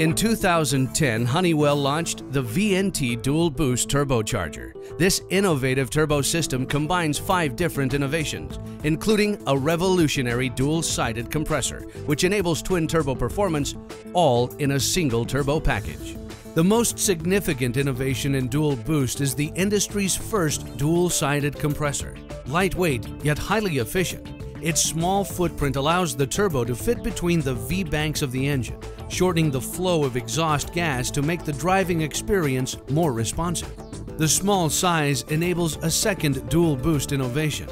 In 2010, Honeywell launched the VNT Dual Boost Turbocharger. This innovative turbo system combines five different innovations, including a revolutionary dual-sided compressor, which enables twin turbo performance all in a single turbo package. The most significant innovation in Dual Boost is the industry's first dual-sided compressor. Lightweight, yet highly efficient, its small footprint allows the turbo to fit between the V-banks of the engine, shortening the flow of exhaust gas to make the driving experience more responsive. The small size enables a second dual boost innovation,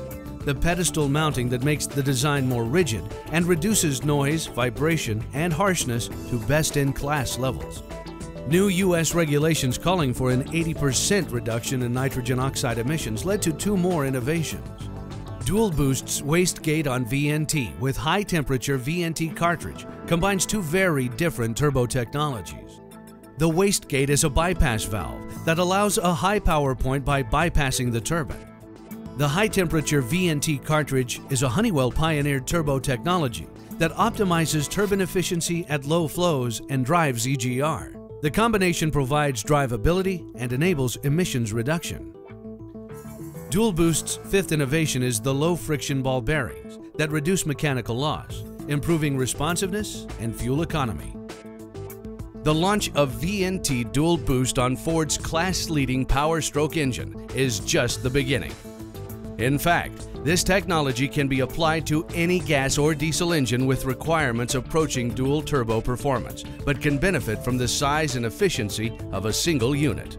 the pedestal mounting that makes the design more rigid and reduces noise, vibration, and harshness to best-in-class levels. New U.S. regulations calling for an 80% reduction in nitrogen oxide emissions led to two more innovations. Dual Boost's wastegate on VNT with high temperature VNT cartridge combines two very different turbo technologies. The wastegate is a bypass valve that allows a high power point by bypassing the turbine. The high temperature VNT cartridge is a Honeywell pioneered turbo technology that optimizes turbine efficiency at low flows and drives EGR. The combination provides drivability and enables emissions reduction. Dual Boost's fifth innovation is the low friction ball bearings that reduce mechanical loss, improving responsiveness and fuel economy. The launch of VNT Dual Boost on Ford's class-leading Power Stroke engine is just the beginning. In fact, this technology can be applied to any gas or diesel engine with requirements approaching dual turbo performance, but can benefit from the size and efficiency of a single unit.